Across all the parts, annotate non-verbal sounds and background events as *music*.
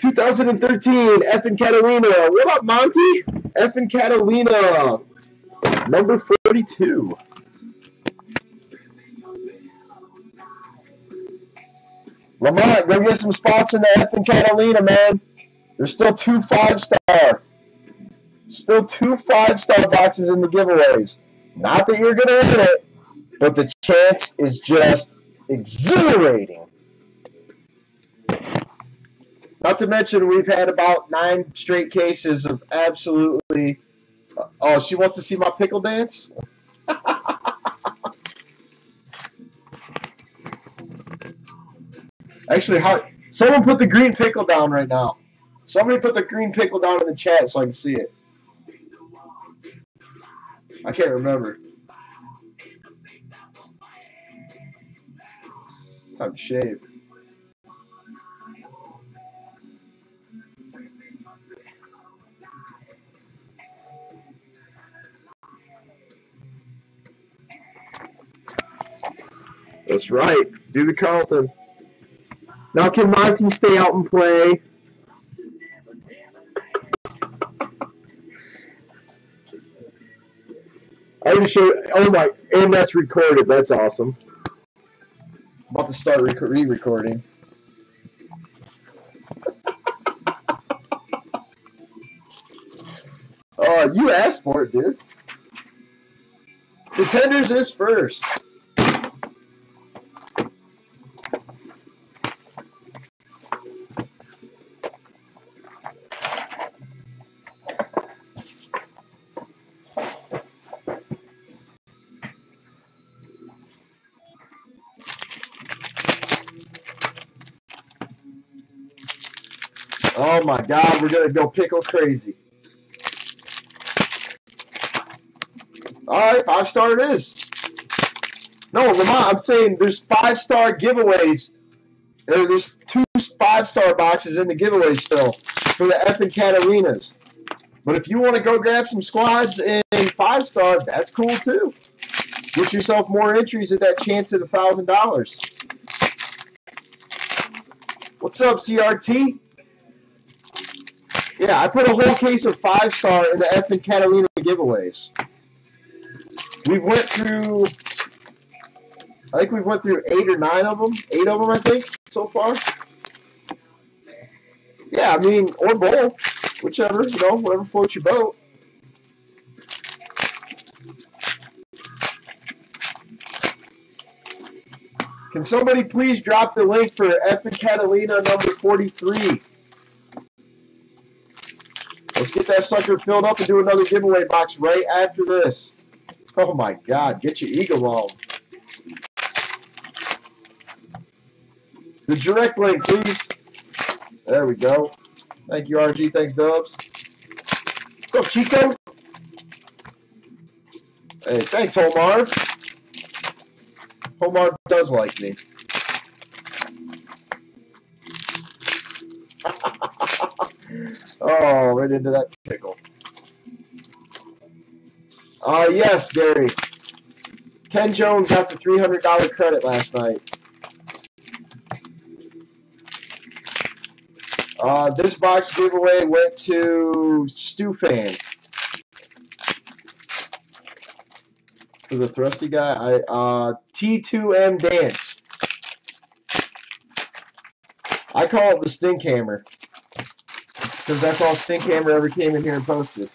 2013 Effin Catalina. What up, Monty? Effin Catalina, number 42. Lamont, go get some spots in the Effin Catalina, man. There's still two five star. Still two five star boxes in the giveaways. Not that you're gonna win it, but the chance is just exhilarating. Not to mention, we've had about nine straight cases of absolutely. Oh, she wants to see my pickle dance? *laughs* Actually, how? Someone put the green pickle down right now. Somebody put the green pickle down in the chat so I can see it. I can't remember. Time to shave. That's right. Do the Carlton. Now can Monty stay out and play? I just showed. Oh my! And that's recorded. That's awesome. about to start re-recording. *laughs* oh, you asked for it, dude. The contenders is first. My God, we're gonna go pickle crazy. All right, five star it is. No, Lamont, I'm saying there's five star giveaways. There's two five star boxes in the giveaway still for the Effin Catalinas. But if you want to go grab some squads in five star, that's cool too. Get yourself more entries at that chance at a thousand dollars. What's up, CRT? Yeah, I put a whole case of five star in the Effin Catalina giveaways. We went through, I think we went through eight or nine of them. Eight of them, I think, so far. Yeah, I mean, or both. Whichever, you know, whatever floats your boat. Can somebody please drop the link for Effin Catalina number 43? Get that sucker filled up and do another giveaway box right after this. Oh my God, get your eagle on. The direct link, please. There we go. Thank you, RG. Thanks, Dubs. What's up, Chico? Hey, thanks, Omar. Omar does like me. Oh, right into that pickle. Uh, yes, Gary. Ken Jones got the $300 credit last night. Uh, this box giveaway went to Stufan. For the thrusty guy, I uh, T2M Dance. I call it the stink hammer. Because that's all Stinkhammer ever came in here and posted.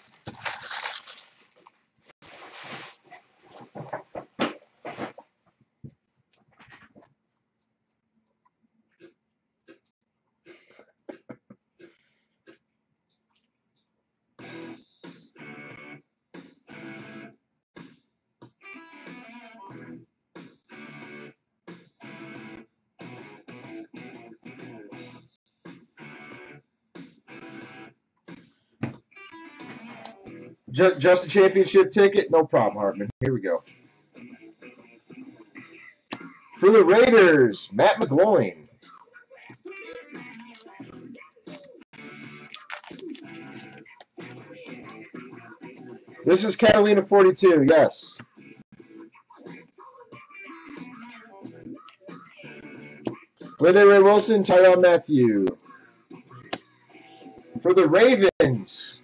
Just, a championship ticket? No problem, Hartman. Here we go. For the Raiders, Matt McGloin. This is Catalina 42, yes. Glendon Ray Wilson, Tyrann Mathieu. For the Ravens,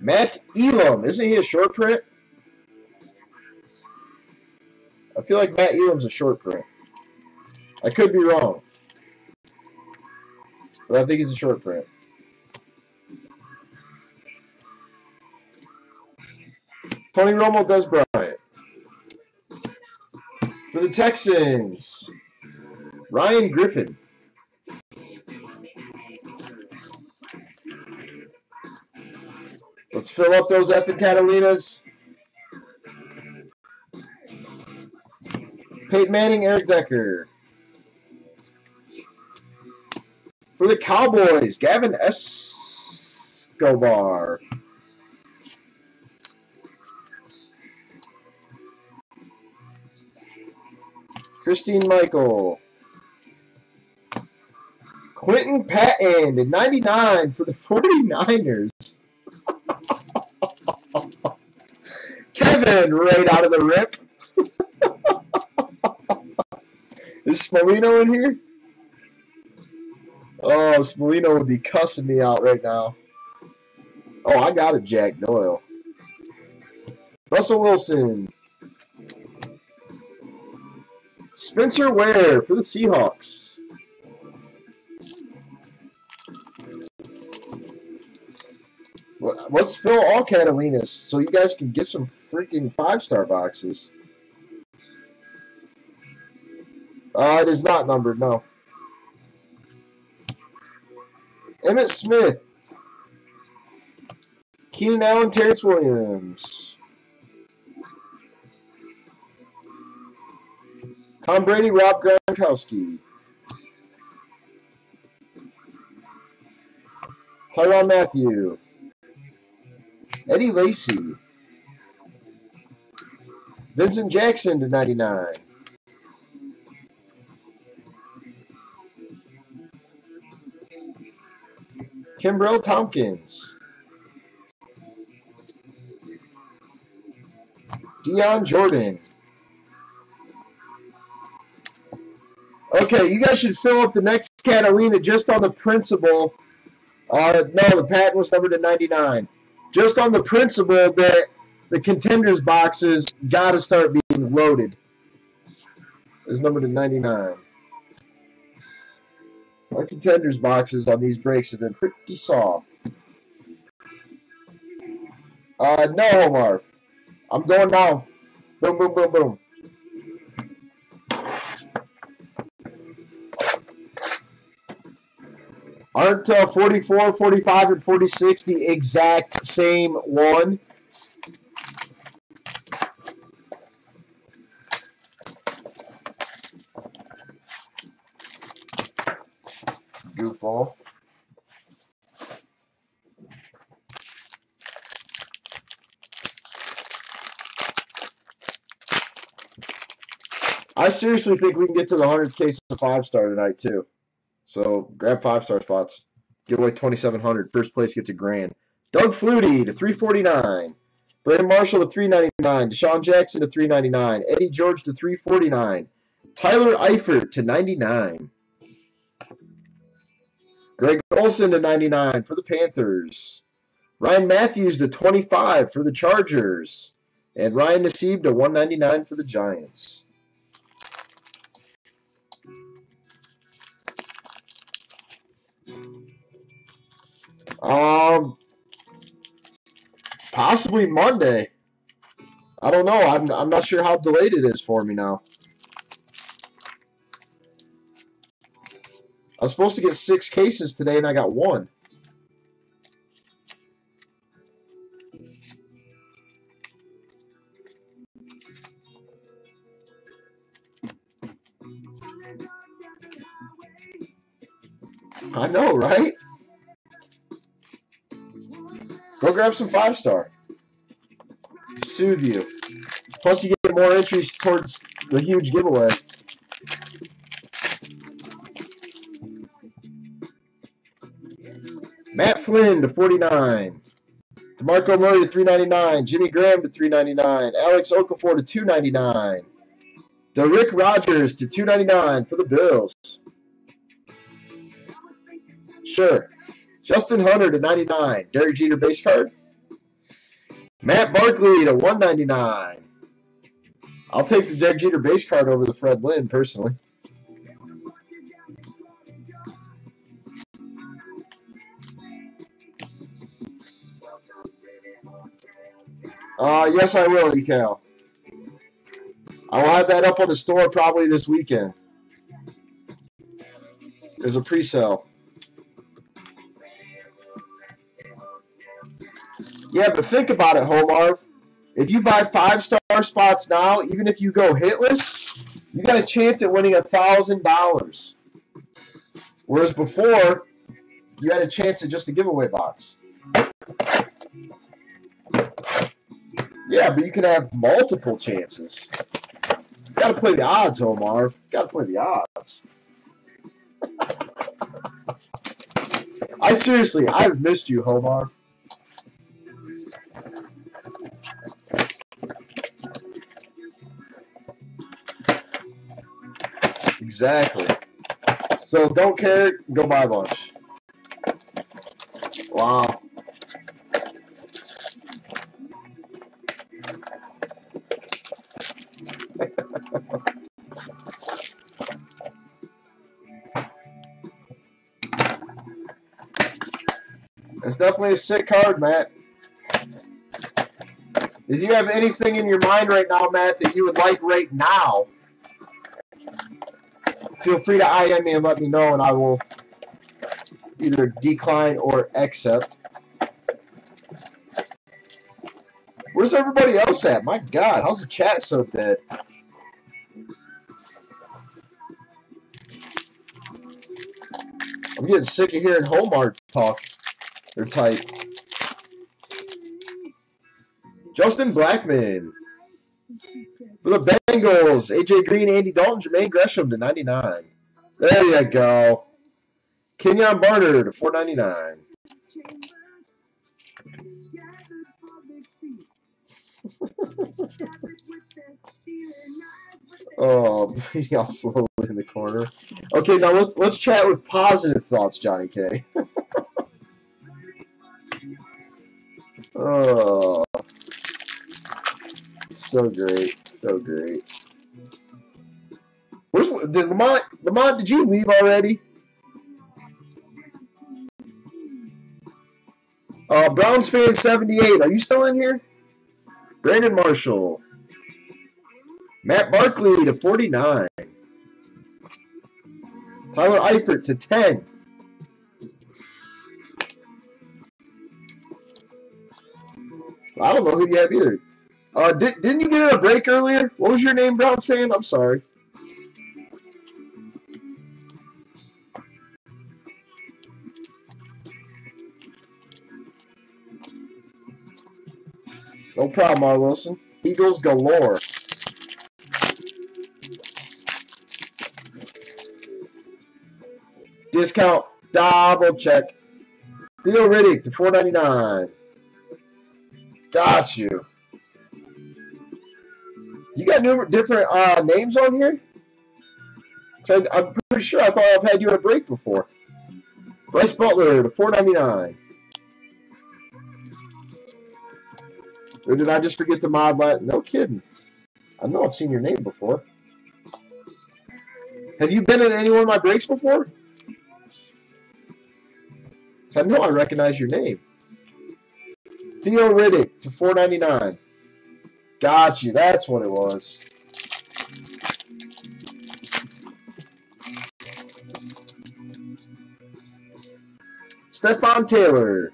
Matt Elam. Isn't he a short print? I feel like Matt Elam's a short print. I could be wrong. But I think he's a short print. Tony Romo Dez Bryant. For the Texans, Ryan Griffin. Let's fill up those effing Catalinas. Peyton Manning, Eric Decker. For the Cowboys, Gavin Escobar. Christine Michael. Quinton Patton at 99 for the *laughs* 49ers. Kevin right out of the rip. *laughs* Is Smolino in here? Oh, Smolino would be cussing me out right now. Oh, I got a Jack Doyle. Russell Wilson. Spencer Ware for the Seahawks. Let's fill all Catalinas so you guys can get some freaking five-star boxes. Uh, it is not numbered, no. Emmitt Smith. Keenan Allen, Terrence Williams. Tom Brady, Rob Gronkowski. Tyrann Mathieu. Eddie Lacy. Vincent Jackson to 99. Kenbrell Thompkins. Dion Jordan. Okay, you guys should fill up the next Catalina just on the principle. Uh, no, the patent was numbered to 99. Just on the principle that the contenders boxes got to start being loaded. Is numbered to 99. Our contenders boxes on these breaks have been pretty soft. Uh, no, Omar. I'm going now. Boom, boom, boom, boom. Aren't uh, 44, 45, and 46 the exact same one? Goofball. I seriously think we can get to the 100th case of five star tonight, too. So grab five star spots. Give away 2,700. First place gets a grand. Doug Flutie to 349. Brandon Marshall to 399. DeSean Jackson to 399. Eddie George to 349. Tyler Eifert to 99. Greg Olsen to 99 for the Panthers. Ryan Mathews to 25 for the Chargers. And Ryan Nassib to 199 for the Giants. Um, possibly Monday. I don't know. I'm I'm not sure how delayed it is for me now. I was supposed to get six cases today, and I got one. I know, right? Go grab some five star. Soothe you. Plus, you get more entries towards the huge giveaway. To 49. DeMarco Murray to 399. Jimmy Graham to 399. Alex Okafor to 299. Da'Rick Rogers to 299 for the Bills. Sure. Justin Hunter to 99. Derek Jeter base card. Matt Barkley to 199. I'll take the Derek Jeter base card over the Fred Lynn personally. Uh, yes, I will, Ecal. I will have that up on the store probably this weekend. There's a pre-sale. Yeah, but think about it, Homar. If you buy five-star spots now, even if you go hitless, you got a chance at winning a thousand dollars. Whereas before, you had a chance at just a giveaway box. Yeah, but you can have multiple chances. You gotta play the odds, Omar. You gotta play the odds. I seriously, I've missed you, Homar. Exactly. So don't care, go buy a bunch. Wow. Definitely a sick card, Matt. If you have anything in your mind right now, Matt, that you would like right now, feel free to IM me and let me know, and I will either decline or accept. Where's everybody else at? My God, how's the chat so dead? I'm getting sick of hearing Homar talk. They're tight. Justin Blackmon. For the Bengals, AJ Green, Andy Dalton, Jermaine Gresham to 99. There you go. Kenyon Barner to 499. *laughs* oh, bleeding out slowly in the corner. Okay, now let's let's chat with positive thoughts, Johnny K. *laughs* oh, so great, so great. Where's did Lamont? Lamont, did you leave already? Uh, Browns fan 78. Are you still in here? Brandon Marshall. Matt Barkley to 49. Tyler Eifert to 10. I don't know who you have either. Uh, did, didn't you get in a break earlier? What was your name, Browns fan? I'm sorry. No problem, R. Wilson. Eagles galore. Discount, double check. Theo Riddick to 4.99. Got you. You got new, different uh, names on here? So I'm pretty sure I thought I've had you on a break before. Brice Butler to 4.99. Or did I just forget the mod lat? No kidding. I know I've seen your name before. Have you been in any one of my breaks before? So I know I recognize your name. Theo Riddick to 4.99. Got you. That's what it was. Stepfan Taylor.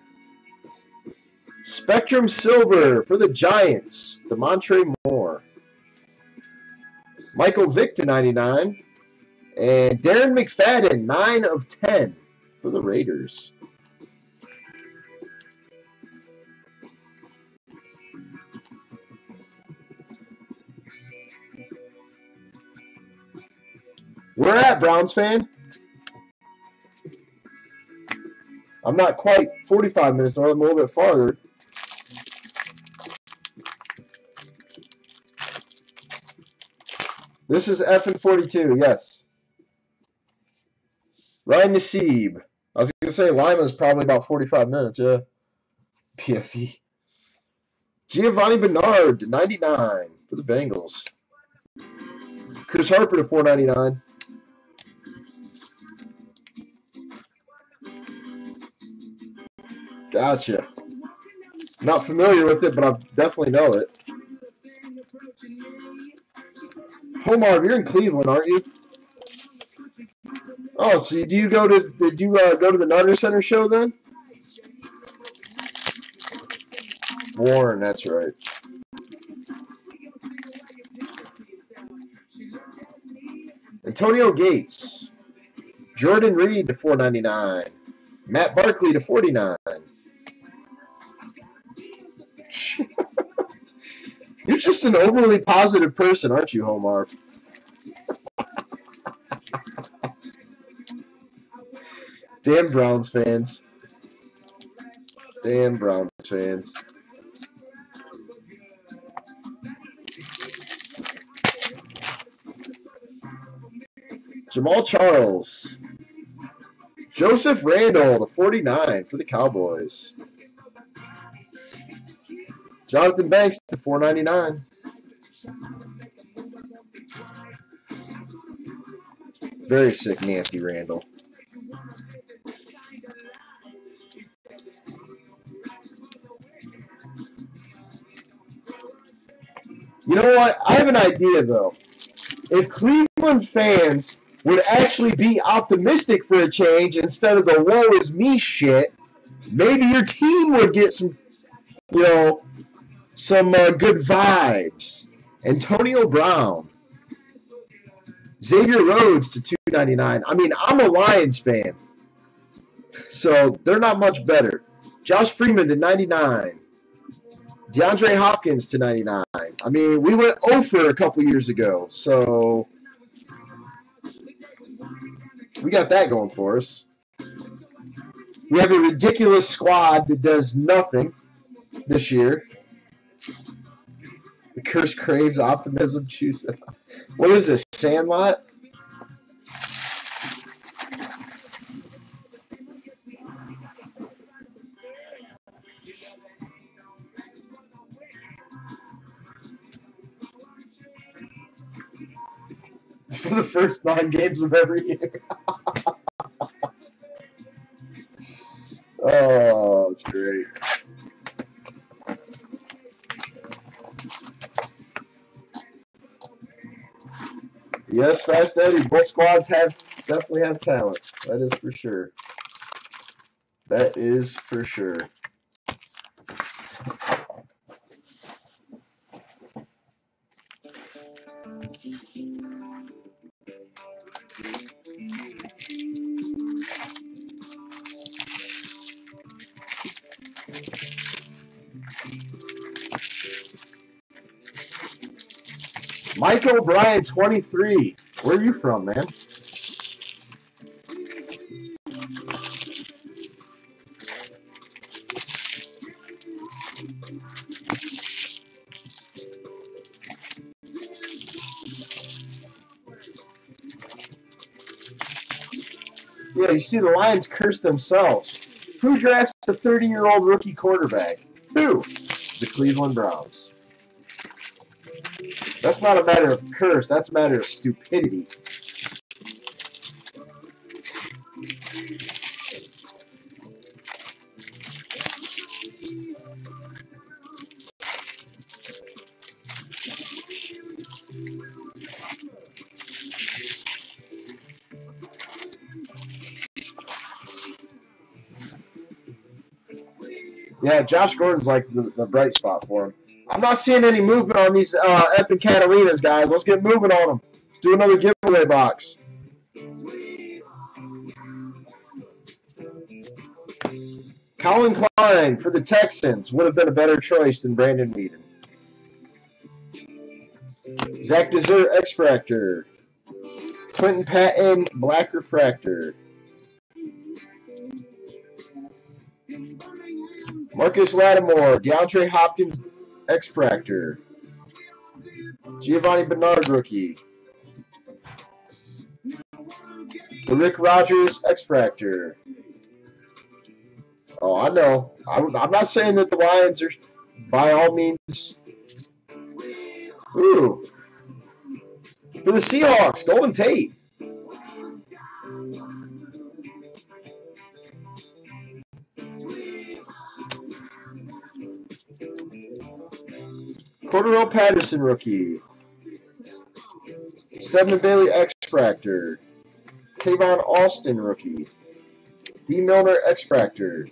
Spectrum Silver for the Giants. Damontre Moore. Michael Vick to 99. And Darren McFadden, 9 of 10 for the Raiders. We're at Browns fan. I'm not quite 45 minutes north. I'm a little bit farther. This is Effin 42, yes. Ryan Nassib. I was gonna say Lima's probably about 45 minutes. Yeah. PFE. Giovani Bernard, 99 for the Bengals. Chris Harper to 499. Gotcha. Not familiar with it, but I definitely know it. Homar, you're in Cleveland, aren't you? Oh, so do you go to did you uh, go to the Nutter Center show then? Warren, that's right. Antonio Gates. Jordan Reed to 499. Matt Barkley to 49. You're just an overly positive person, aren't you, Homar? Damn Browns fans. Damn Browns fans. Jamaal Charles. Joseph Randle to 49 for the Cowboys. Johnthan Banks to 499. Very sick Nancy Randall. You know what? I have an idea though. If Cleveland fans would actually be optimistic for a change instead of the woe is me shit, maybe your team would get some, you know, some uh, good vibes. Antonio Brown. Xavier Rhodes to 299. I mean, I'm a Lions fan. So they're not much better. Josh Freeman to 99. DeAndre Hopkins to 99. I mean, we went over a couple years ago, so we got that going for us. We have a ridiculous squad that does nothing this year. The curse craves optimism. Choose. What is this? Sandlot? *laughs* For the first nine games of every year. *laughs* oh, it's great. Yes, Fast Eddie. Both squads have definitely have talent. That is for sure. That is for sure. Mike O'Brien, 23. Where are you from, man? Yeah, you see the Lions curse themselves. Who drafts a 30-year-old rookie quarterback? Who? The Cleveland Browns. That's not a matter of curse, that's a matter of stupidity. Yeah, Josh Gordon's like the, the bright spot for him. I'm not seeing any movement on these uh, Epic Catalinas, guys. Let's get moving on them. Let's do another giveaway box. Collin Klein for the Texans would have been a better choice than Brandon Weeden. Zac Dysert X Fractor. Quinton Patton Black Refractor. Marcus Lattimore, DeAndre Hopkins X Fractor. Giovani Bernard rookie. Da'Rick Rogers X Fractor. Oh, I know. I'm, I'm not saying that the Lions are, by all means. Ooh. For the Seahawks, Golden Tate. Cordarrelle Patterson rookie. Stedman Bailey X-Fractor. Tavon Austin rookie. D. Milner X-Fractor.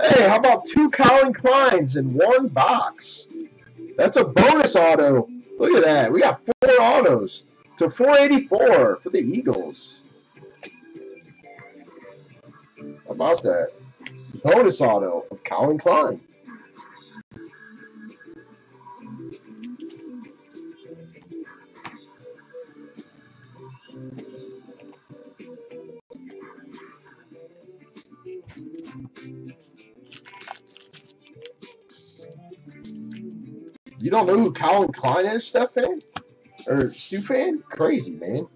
Hey, how about two Collin Kleins in one box? That's a bonus auto. Look at that. We got four autos to 484 for the Eagles. About that? Bonus auto of Collin Klein. You don't know who Collin Klein is, Stefan? Or Stu fan? Crazy, man.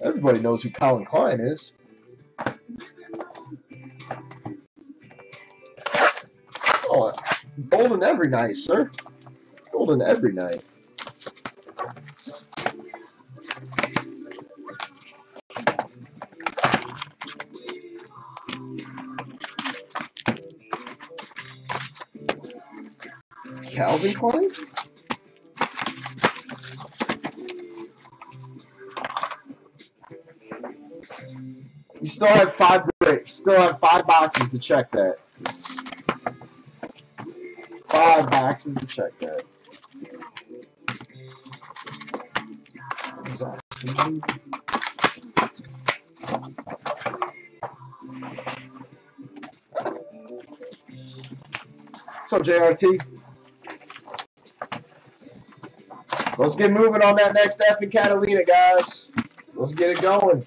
Everybody knows who Colin Klein is. Every night, sir. Golden every night. Calvin Klein? You still have five. Still have five boxes to check that. Five boxes to check that. Up, JRT? Let's get moving on that next Effin Catalina, guys. Let's get it going.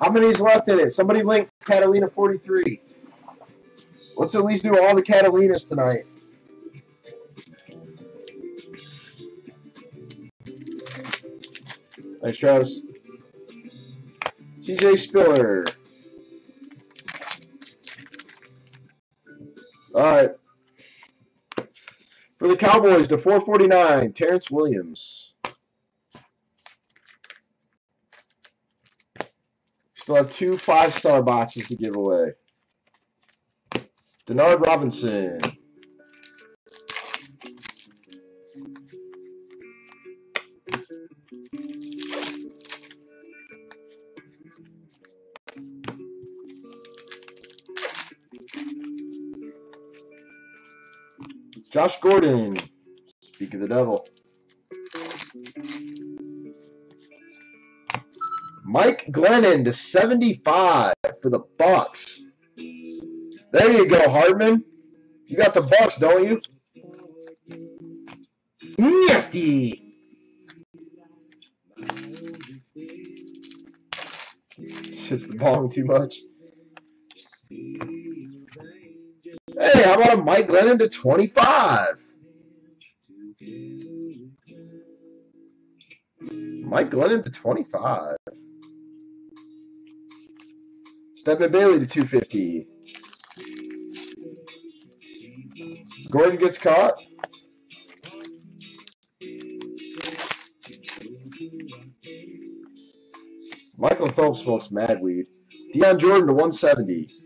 How many's left in it? Somebody link Catalina 43. Let's at least do all the Catalinas tonight. Thanks, Travis. CJ Spiller. All right. For the Cowboys, the 449, Terrence Williams. Still have two five-star boxes to give away. Denard Robinson. Josh Gordon. Speak of the devil. Mike Glennon to 75 for the Bucs. There you go, Hardman. You got the Bucs, don't you? Nasty. Hits the bong too much. About a Mike Glennon to 25? Mike Glennon to 25. Stedman Bailey to 250. Gordon gets caught. Michael Phelps smokes mad weed. Dion Jordan to 170.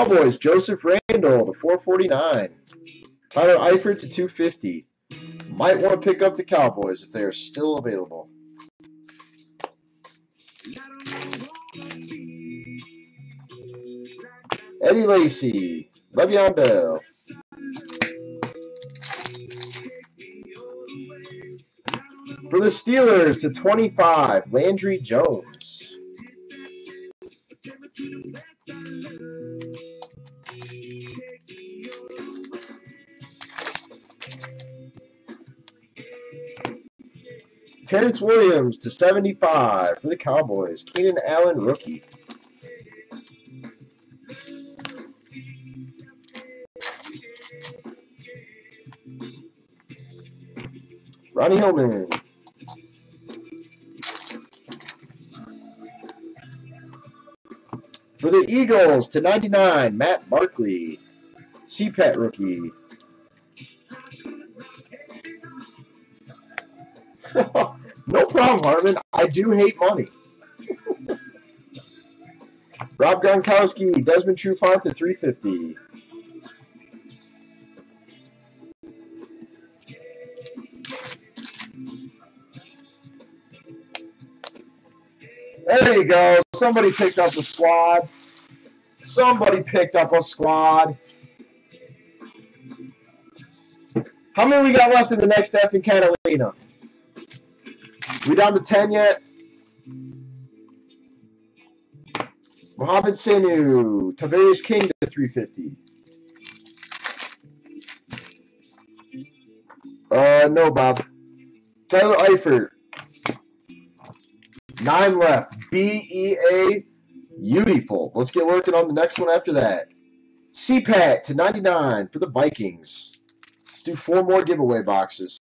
Cowboys, Joseph Randle to 449. Tyler Eifert to 250. Might want to pick up the Cowboys if they are still available. Eddie Lacy, Le'Veon Bell. For the Steelers to 25, Landry Jones. Terrence Williams to 75 for the Cowboys. Keenan Allen, rookie. Ronnie Hillman. For the Eagles to 99, Matt Barkley. CPAT rookie. *laughs* no problem, Harmon. I do hate money. Rob Gronkowski, Desmond Trufant to 350. There you go. Somebody picked up a squad. Somebody picked up a squad. How many we got left in the next F Catalina? We down to 10 yet? Mohamed Sanu, Tavarres King to 350. Uh, no, Bob. Tyler Eifert. Nine left. B-E-A, beautiful. Let's get working on the next one after that. CPAT to 99 for the Vikings. Let's do four more giveaway boxes.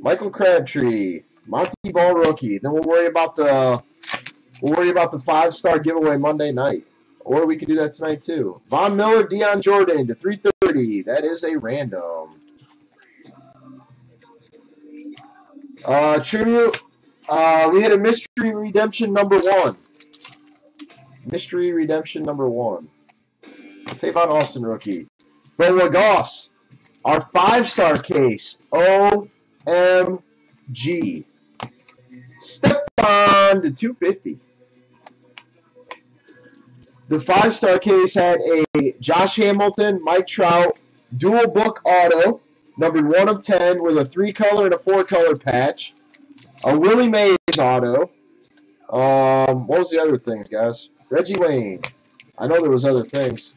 Michael Crabtree, Montee Ball rookie. Then we'll worry about the we'll worry about the five star giveaway Monday night, or we could do that tonight too. Von Miller, Dion Jordan to 330. That is a random. Uh, tribute. Uh, we had a mystery redemption number one. Mystery redemption number one. Tavon Austin rookie. Bo Goss. Our five star case. O OMG. Stephon to 250. The five star case had a Josh Hamilton, Mike Trout, dual book auto, numbered 1 of 10 with a three color and a four color patch. A Willie Mays auto. Um, what was the other things, guys? Reggie Wayne. I know there was other things.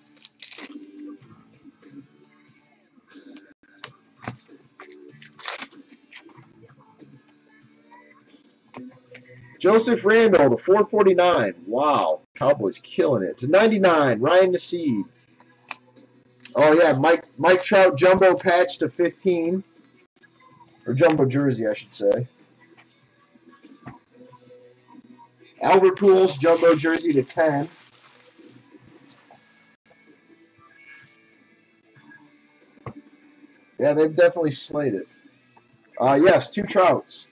Joseph Randle to 449. Wow. Cowboys killing it. To 99, Ryan Nassib. Oh, yeah, Mike Mike Trout jumbo patch to 15. Or jumbo jersey, I should say. Albert Pujols jumbo jersey to 10. Yeah, they've definitely slayed it. Uh, yes, two Trouts.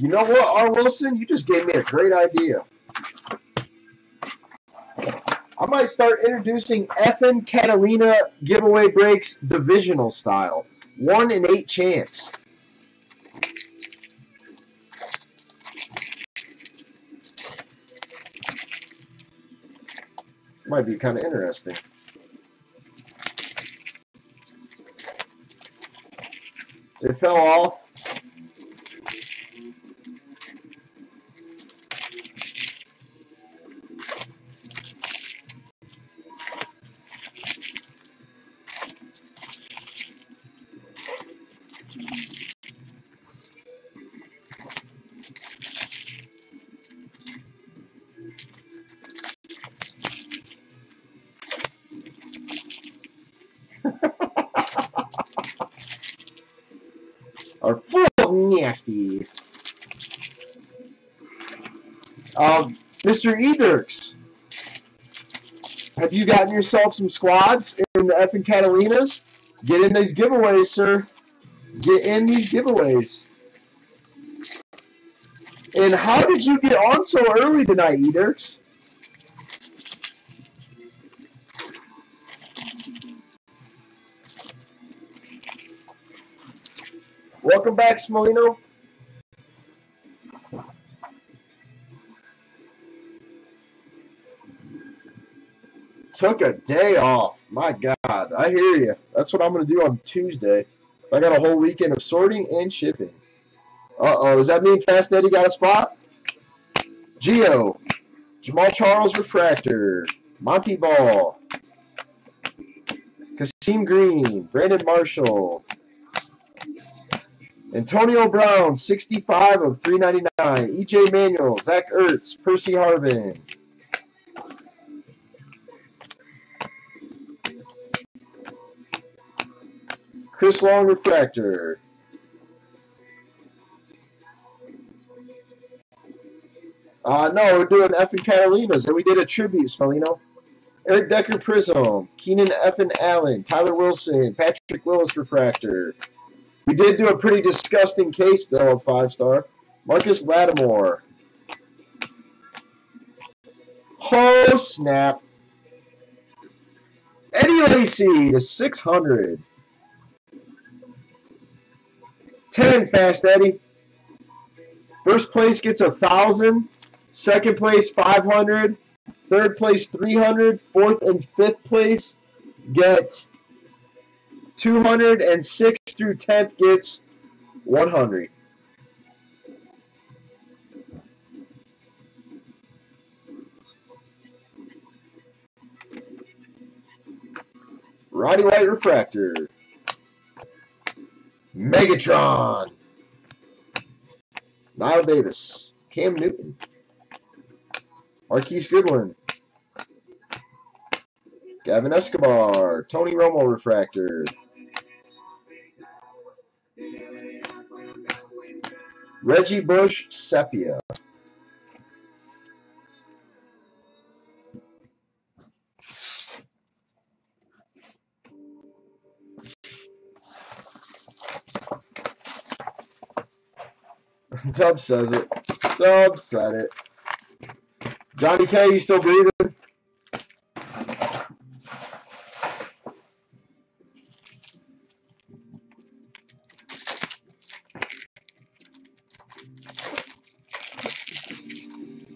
You know what, R. Wilson? You just gave me a great idea. I might start introducing Effin Catalina giveaway breaks divisional style. One in eight chance. Might be kind of interesting. It fell off. Mr. Edirks, have you gotten yourself some squads in the Effin Catalinas? Get in these giveaways, sir. Get in these giveaways. And how did you get on so early tonight, Edirks? Welcome back, Smolino. Took a day off. My God, I hear you. That's what I'm going to do on Tuesday. I got a whole weekend of sorting and shipping. Uh-oh, does that mean Fast Eddie got a spot? Geo, Jamaal Charles Refractor, Montee Ball, Khaseem Greene, Brandon Marshall, Antonio Brown, 65 of 399. EJ Manuel, Zach Ertz, Percy Harvin. Chris Long Refractor. Uh, no, we're doing Effin Catalinas, and we did a tribute, Spellino. Eric Decker Prism, Keenan effing Allen, Tyler Wilson, Patrick Willis Refractor. We did do a pretty disgusting case, though, of five star. Marcus Lattimore. Oh, snap. Eddie Lacy to 600. 10, Fast Eddie. First place gets a 1,000. Second place, 500. Third place, 300. Fourth and fifth place get 200. And sixth through 10th gets 100. Roddy White Refractor. Megatron. Knile Davis. Cam Newton. Marquise Goodwin. Gavin Escobar. Tony Romo Refractor. Reggie Bush Sepia. *laughs* Dub says it. Dub said it. Johnny K, you still breathing?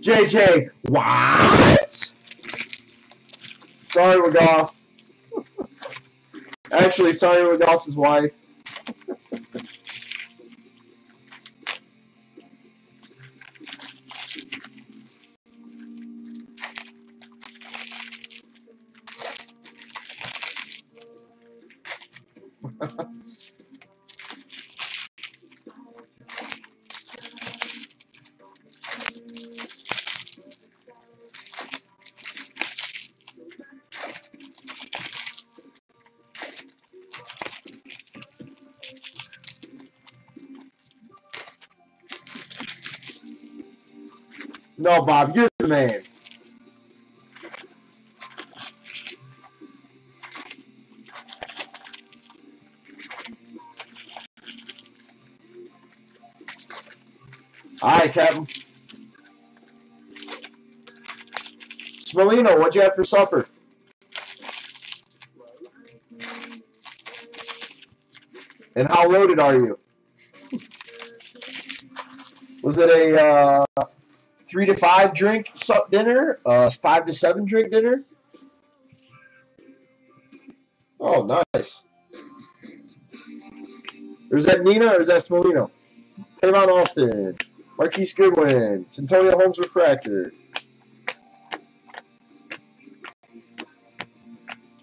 JJ, what? Sorry, Wagoss. Actually, sorry, Wagoss's wife. No, Bob, you're the man. All right, Captain. Smolino, what'd you have for supper? And how loaded are you? *laughs* Was it a uh, three to five drink dinner? Uh, five to seven drink dinner? Oh, nice. Or is that Nina or is that Smolino? Tavon Austin. Marquise Goodwin. Santonio Holmes Refractor.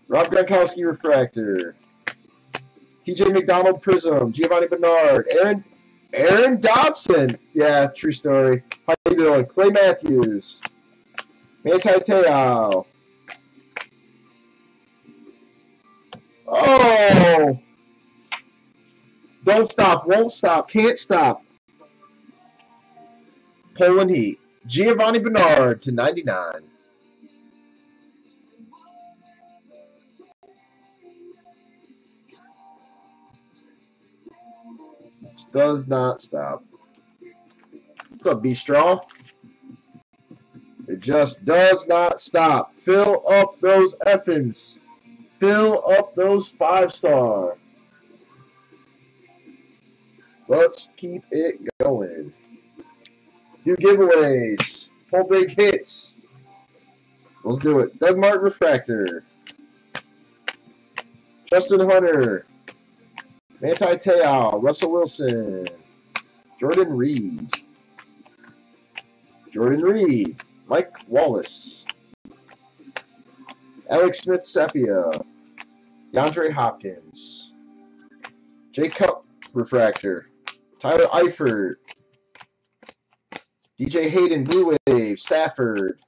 Rob Gronkowski Refractor. TJ McDonald Prism. Giovani Bernard. Aaron Aaron Dobson. Yeah, true story. How you doing? Clay Matthews. Manti Te'o. Oh! Don't stop, won't stop, can't stop. Poland Heat. Giovani Bernard to 99. Does not stop. What's up, B-Straw? It just does not stop. Fill up those effins. Fill up those five star. Let's keep it going. Do giveaways. Pull big hits. Let's do it. Martin Refractor. Justin Hunter. Manti Te'o. Russell Wilson. Jordan Reed. Jordan Reed. Mike Wallace. Alex Smith Sepia. DeAndre Hopkins. J Cup Refractor. Tyler Eifert. DJ Hayden Blue Wave. Stafford.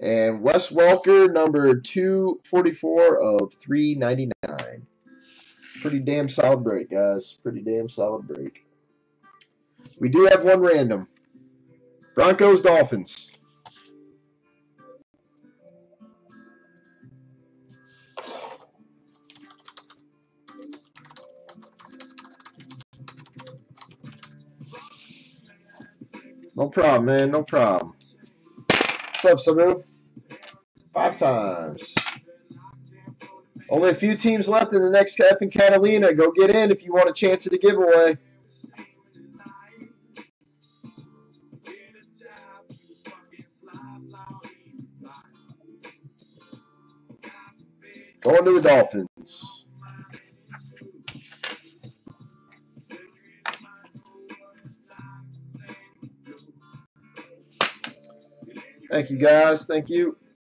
And Wes Welker, number 244 of 399. Pretty damn solid break, guys. Pretty damn solid break. We do have one random. Broncos, Dolphins. No problem, man. No problem. What's up, Sabu? Five times. Only a few teams left in the next Effin Catalina. Go get in if you want a chance at a giveaway. Going to the Dolphins. Thank you, guys. Thank you.